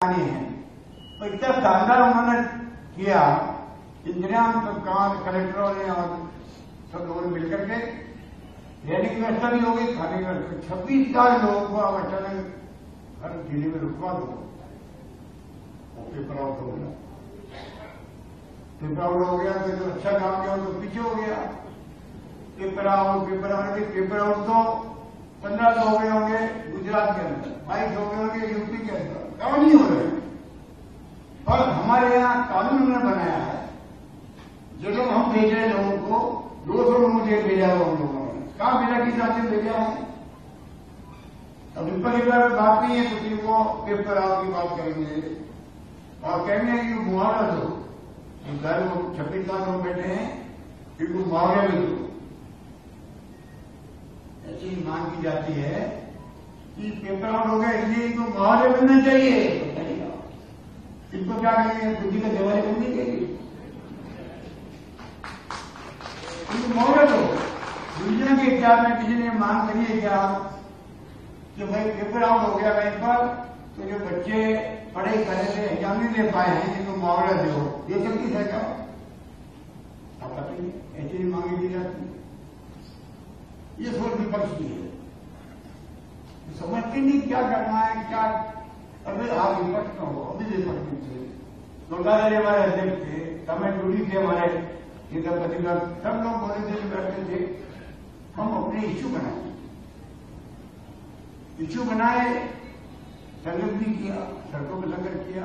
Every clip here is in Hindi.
कहानी है। तो इतना शानदार उन्होंने किया, इंजीनियर सब कहा कलेक्टरों ने और सब लोगों ने मिलकर के रहने की व्यवस्था भी हो गई, खाने की व्यवस्था छब्बीस हज़ार लोगों को अब अचानक हर ज़िले में रुकवा दो। और पेपर आउट हो गया। पेपर आउट हो गया तो जो अच्छा काम किया तो पीछे हो गया। Paper out paper out paper out तो पंद्रह सौ हो गए होंगे गुजरात के अंदर, बाईस हो गए होंगे यूपी के अंदर। क्यों नहीं हो रहे। पर हमारे यहाँ कानून ने बनाया है। जो लोग हम भेज रहे लोगों को, दो सौ लोगों से भेजा हुआ हम लोगों ने। कहाँ भेजा, किस हिसाब भेजा है? अब विपक्ष की बात नहीं है किसी को पेपर आउट की बात करेंगे। और कहेंगे कि मुआवजा दो। घर छब्बीस लाख लोग बैठे हैं इनको मुआवजा भी दो। ऐसी मांग की जाती है कि पेपर आउट हो गया इसलिए इनको मुआवजा मिलना चाहिए। इनको क्या कहेंगे? बुद्धि का जवाब करनी चाहिए। इनको मुआवजा दो। दुनिया के इतिहास में किसी ने मांग करी है क्या कि भाई पेपर आउट हो गया कहीं पर तो जो बच्चे पढ़े करे थे, एग्ज़ाम नहीं दे पाए हैं जिनको मुआवजा दो। ये चलती क्या बताइए, ऐसी मांगी की जाती। है ये सोच विपक्ष की है। समझते नहीं क्या करना है, क्या? अभी आप विपक्ष में हो, अभी विपक्ष में थे लोटाचार्य हमारे अध्यक्ष थे, समय टूरी थे हमारे। नेता प्रतिपक्ष सब लोग बोले थे बैठे थे। हम अपने इश्यू बनाए। इश्यू बनाए, संगत भी किया, सड़कों पर संगत किया,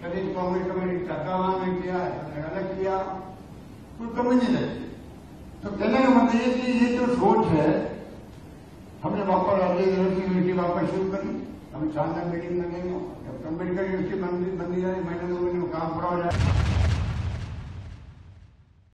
प्रदेश कांग्रेस कमेटी चाकावान में किया, अलग किया, कोई कमी नहीं रहती। तो कहने का मतलब ये कि ये जो सोच है, हमने वापस राज्य यूनिवर्सिटी वापस शुरू करी। हम शानदार मीटिंग लगेंगे। जब अंबेडकर यूनिवर्सिटी बंदी बंदी जाए, महीने दो महीने में काम पूरा हो जाए।